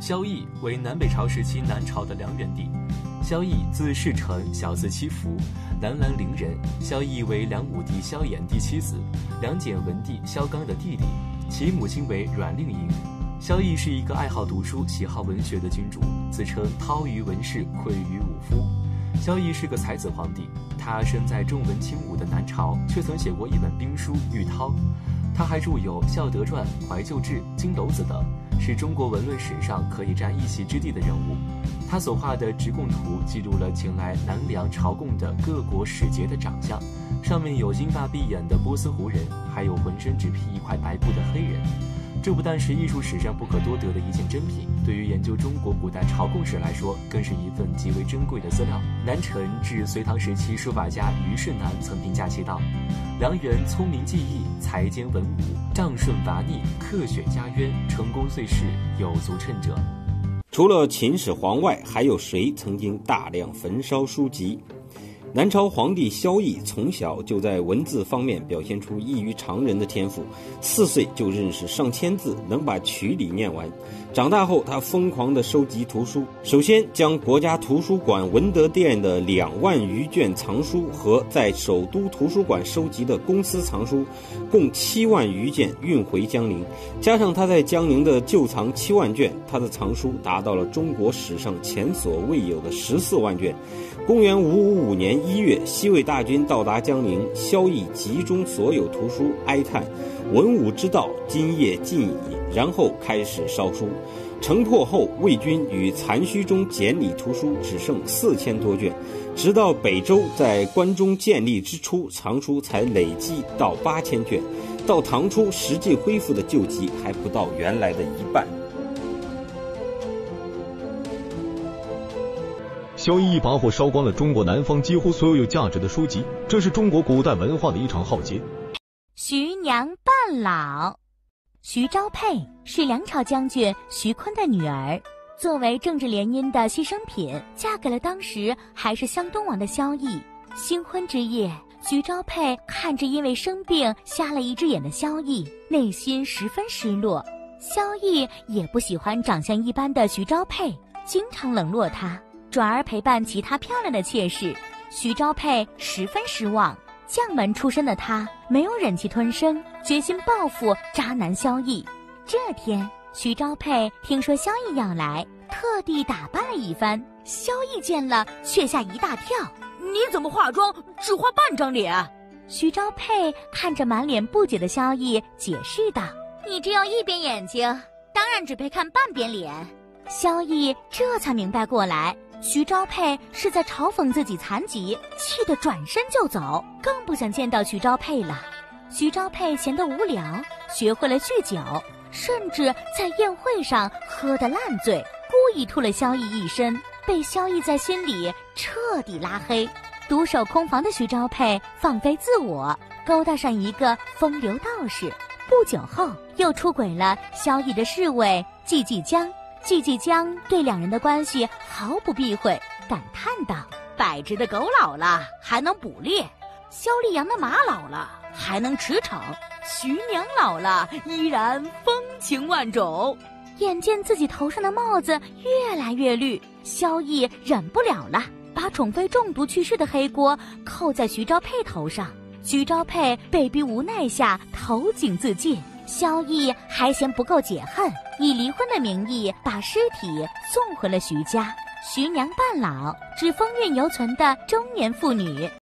萧绎为南北朝时期南朝的梁元帝。萧绎字士成，小字七福，南兰陵人。萧绎为梁武帝萧衍第七子，梁简文帝萧纲的弟弟，其母亲为阮令英。萧绎是一个爱好读书、喜好文学的君主，自称韬于文士，愧于武夫。萧绎是个才子皇帝，他生在重文轻武的南朝，却曾写过一本兵书《玉涛》。他还著有《孝德传》《怀旧志》《金楼子》等，是中国文论史上可以占一席之地的人物。他所画的直贡图记录了前来南梁朝贡的各国使节的长相，上面有金发碧眼的波斯胡人，还有浑身只披一块白布的黑人。这不但是艺术史上不可多得的一件珍品，对于研究中国古代朝贡史来说，更是一份极为珍贵的资料。南陈至隋唐时期书法家虞世南曾评价其道：“梁人聪明技艺，才兼文武，仗顺伐逆，克雪家渊，成功遂仕，有足称者。”除了秦始皇外，还有谁曾经大量焚烧书籍？南朝皇帝萧绎从小就在文字方面表现出异于常人的天赋，四岁就认识上千字，能把曲礼念完。长大后，他疯狂地收集图书，首先将国家图书馆文德殿的两万余卷藏书和在首都图书馆收集的公司藏书，共七万余件运回江宁，加上他在江宁的旧藏七万卷，他的藏书达到了中国史上前所未有的十四万卷。公元五五五年一月，西魏大军到达江陵，萧绎集中所有图书，哀叹：“文武之道，今夜尽矣。”然后开始烧书。城破后，魏军与残墟中简理图书只剩四千多卷，直到北周在关中建立之初，藏书才累积到八千卷，到唐初实际恢复的旧籍还不到原来的一半。萧绎一把火烧光了中国南方几乎所有有价值的书籍，这是中国古代文化的一场浩劫。徐娘半老，徐昭佩是梁朝将军徐坤的女儿，作为政治联姻的牺牲品，嫁给了当时还是湘东王的萧绎。新婚之夜，徐昭佩看着因为生病瞎了一只眼的萧绎，内心十分失落。萧绎也不喜欢长相一般的徐昭佩，经常冷落他。转而陪伴其他漂亮的妾室，徐昭佩十分失望。将门出身的他没有忍气吞声，决心报复渣男萧逸。这天，徐昭佩听说萧逸要来，特地打扮了一番。萧逸见了，却吓一大跳：“你怎么化妆只画半张脸？”徐昭佩看着满脸不解的萧逸，解释道：“你只有一边眼睛，当然只配看半边脸。”萧逸这才明白过来。徐昭佩是在嘲讽自己残疾，气得转身就走，更不想见到徐昭佩了。徐昭佩闲得无聊，学会了酗酒，甚至在宴会上喝得烂醉，故意吐了萧逸一身，被萧逸在心里彻底拉黑。独守空房的徐昭佩放飞自我，勾搭上一个风流道士，不久后又出轨了萧逸的侍卫季季江。季季江对两人的关系毫不避讳，感叹道：“百只的狗老了还能捕猎，肖丽阳的马老了还能驰骋，徐娘老了依然风情万种。”眼见自己头上的帽子越来越绿，萧绎忍不了了，把宠妃中毒去世的黑锅扣在徐昭佩头上。徐昭佩被逼无奈下投井自尽。萧逸还嫌不够解恨，以离婚的名义把尸体送回了徐家。徐娘半老，只风韵犹存的中年妇女。